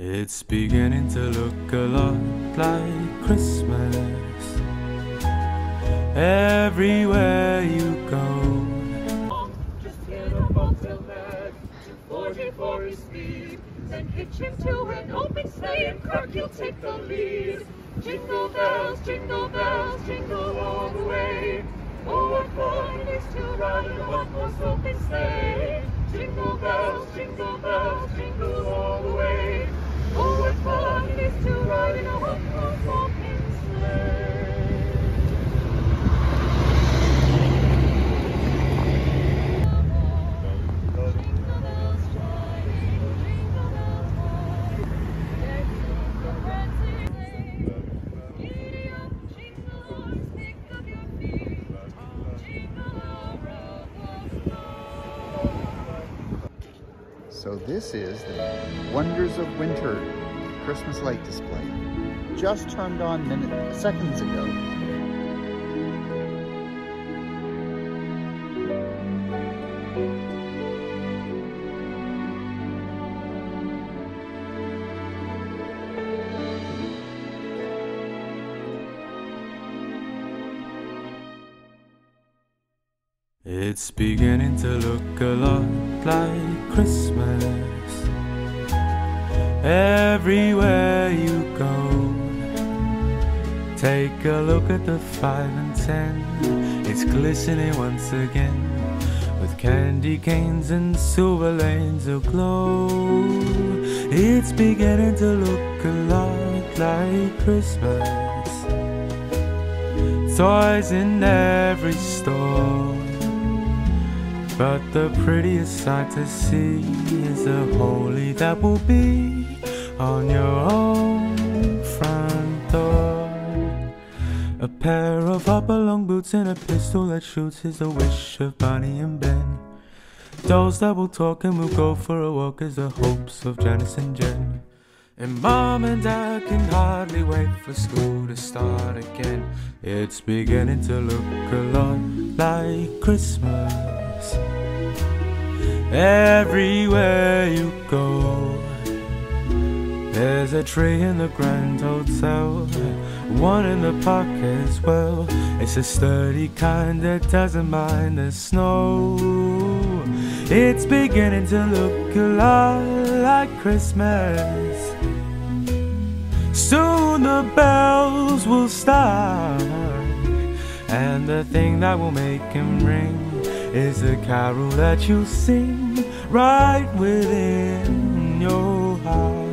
It's beginning to look a lot like Christmas everywhere you go. Just get a 240 for his speed. Then hitch him to an open sleigh and Kirk, you'll take the lead. Jingle bells, jingle bells, jingle all the way. Oh, what fun it is to ride in a one-horse open sleigh. Jingle bells, jingle So this is the Wonders of Winter Christmas light display. Just turned on minutes, seconds ago. It's beginning to look a lot like Christmas everywhere you go. Take a look at the five and ten, it's glistening once again with candy canes and silver lanes aglow. It's beginning to look a lot like Christmas. Toys in every store. But the prettiest sight to see is the holy that will be on your own front door. A pair of hopalong boots and a pistol that shoots is the wish of Bonnie and Ben. Dolls that will talk and will go for a walk is the hopes of Janice and Jen. And mom and dad can hardly wait for school to start again. It's beginning to look a lot like Christmas everywhere you go. There's a tree in the Grand Hotel, one in the park as well. It's a sturdy kind that doesn't mind the snow. It's beginning to look a lot like Christmas. Soon the bells will start, and the thing that will make him ring is a carol that you sing right within your heart.